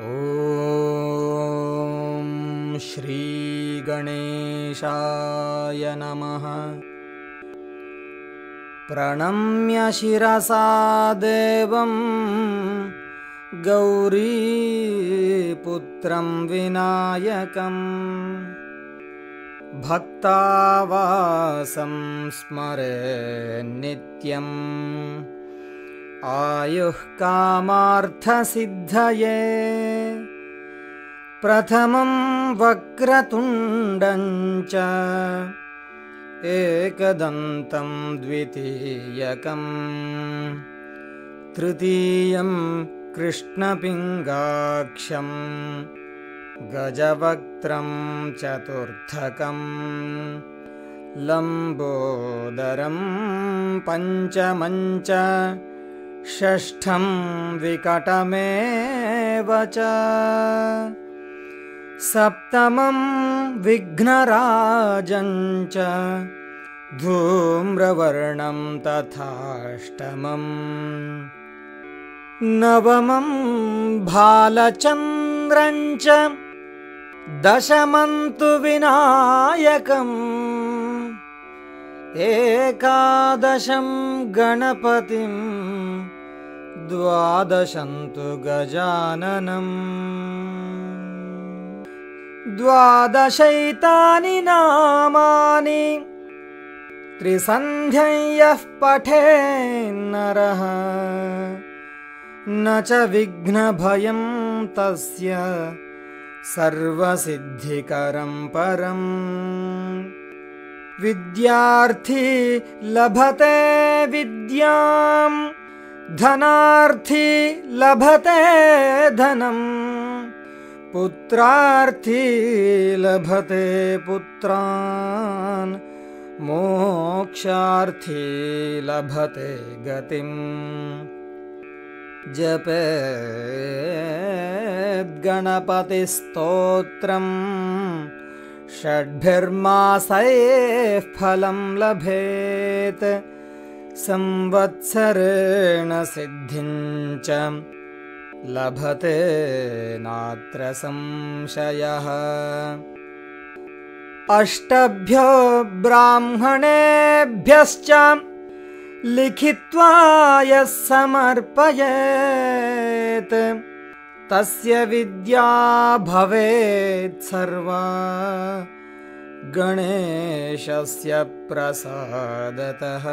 ॐ श्रीगणेशाय नमः। प्रणम्य शिरसा देवं गौरीपुत्रं विनायकम् भक्तावासं स्मरे नित्यम् आयुः कामार्थसिद्धये। प्रथमं वक्रतुण्डञ्च एकदन्तं द्वितीयकम् तृतीयं कृष्णपिङ्गाक्षम् गजवक्त्रं चतुर्थकम् लम्बोदरं पञ्चमञ्च षष्ठं विकटमेव च। सप्तमं विघ्नराजञ्च धूम्रवर्णं तथाष्टमम्। नवमं भालचन्द्रञ्च दशमन्तु विनायकम्। एकादशं गणपतिं द्वादशन्तु गजाननम्। द्वादशैतानि नामानि त्रिसन्ध्ययः पठेन्नरः। न च विघ्नभयं तस्य सर्वसिद्धिकरं परम्। विद्यार्थी लभते विद्यां धनार्थी लभते धनम् पुत्रार्थी लभते पुत्रान् मोक्षार्थी लभते गतिम् जपेद्गणपतिस्तोत्रम् षड्भिर्मासैः फलं लभेत् संवत्सरेण सिद्धिञ्च लभते नात्र संशयः। अष्टभ्यो ब्राह्मणेभ्यश्च लिखित्वा यः समर्पयेत्। तस्य विद्या भवेत् सर्वा गणेशस्य प्रसादतः